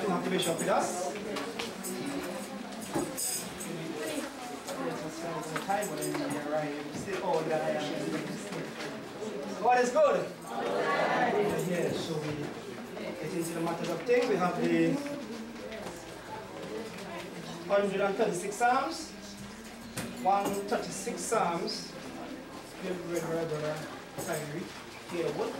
to with us. God is good. Yeah, so we get into the of things. We have the 136 Psalms, 136 Psalms. Give Red Brother what?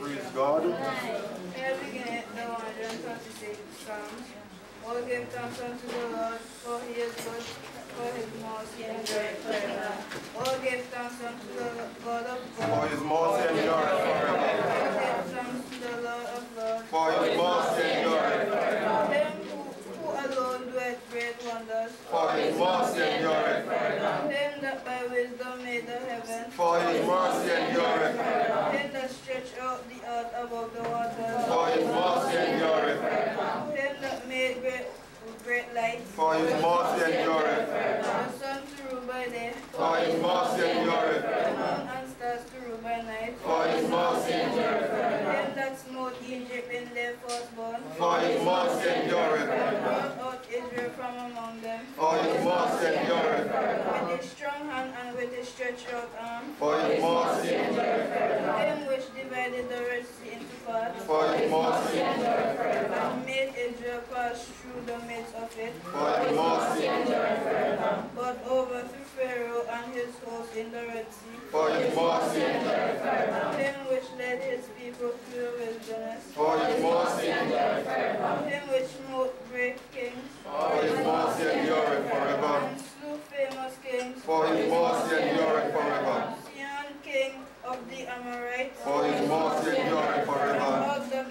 Praise God. The beginning, the 126 Psalms. All give thanks unto the Lord, for he is good, for his mercy endureth forever. All give thanks unto the God of For his mercy endureth forever. All give thanks to the Lord. For his mercy endureth forever. Him who, who alone doeth great wonders. For his mercy endureth forever. Him that by wisdom made the heaven. For his mercy endureth forever. Him that stretched out the earth above the waters. For his mercy endureth forever. Him that made great, great lights. For his mercy endureth forever. The sun to rule by day. For his mercy endureth The forever. moon and stars to rule by night. For his mercy endureth forever. Him that smote Egypt in their firstborn. For his mercy endureth forever. Brought out Israel from among them. For his mercy endureth forever. With his strong hand and with his stretched out arm. For his mercy endureth forever. Him which divided the Red Sea into parts. For his mercy endureth forever. And made Israel pass through the midst of it. For his mercy endureth forever. But overthrew Pharaoh and his host in the Red Sea. For his mercy endureth forever. Him which led his people through the wilderness. For his mercy endureth forever. Him which smote great kings. For his mercy endureth forever. And slew famous kings. For his mercy endureth forever. Sihon, king of the Amorites. For his mercy endureth forever. Og, the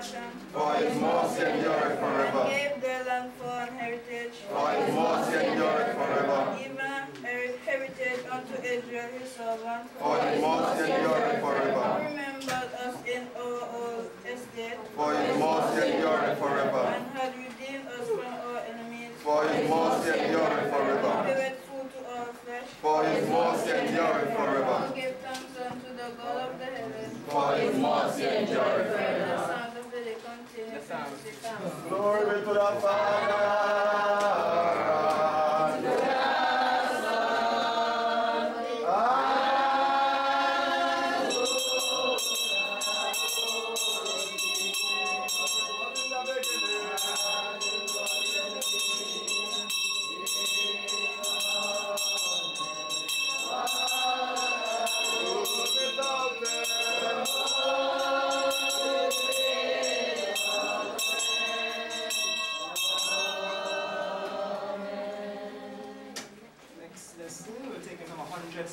Bashan. For mercy endureth And forever. gave their land for an heritage. For his mercy endureth forever. Even her- heritage unto Israel his servant. For his mercy endureth forever. Remembered us in our old estate. For his mercy endureth forever. And had redeemed us from our enemies. For his mercy endureth forever. Food to our flesh. For his mercy endureth forever. And give thanks unto the God of the heavens. For his endureth The forever. sound of the day continues to sing. Glory to the Father.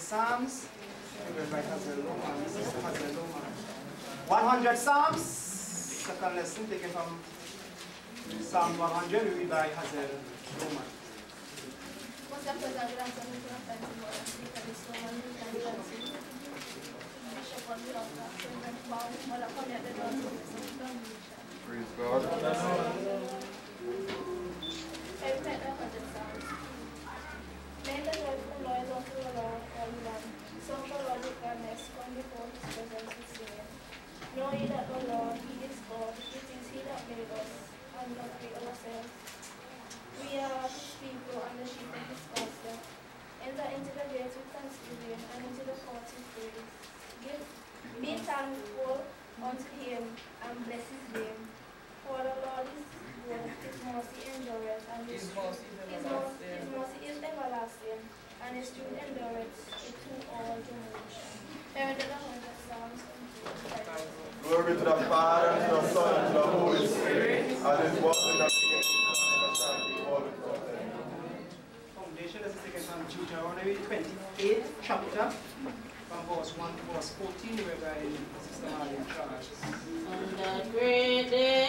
Psalms. Everybody has a Loman, sister has a Loman. 100 Psalms, second lesson taken from Psalm 100, we read by Hazel Loman. Muchas cosas gracias a nuestra Francisco, Bishop of the Altar, President Paul, Mother Konya, the Lord, Praise God. Every of the Psalms. Make the joyful noise unto the Lord, all ye land. Song the Lord with gladness, come before his presence with singing. Know ye that the Lord, he is God, it is he that made us, and not we ourselves. We are his people and the sheep of his pasture. Enter into the gates with thanksgiving and into the courts with praise. Give, be thankful unto him and bless his name. For the Lord is good, his mercy endureth, and his, His mercy is his, mer- everlasting. his mercy is everlasting, and his truth endureth to all generations. Hear the hundred psalms and Glory to the Father, and to the Son, and to the Holy Spirit, as it was in the beginning, is now, and ever shall be, world without. Foundation, this is taken Deuteronomy 28 chapter, from verse 1 14, whereby Sister Marlene charged. On that great day.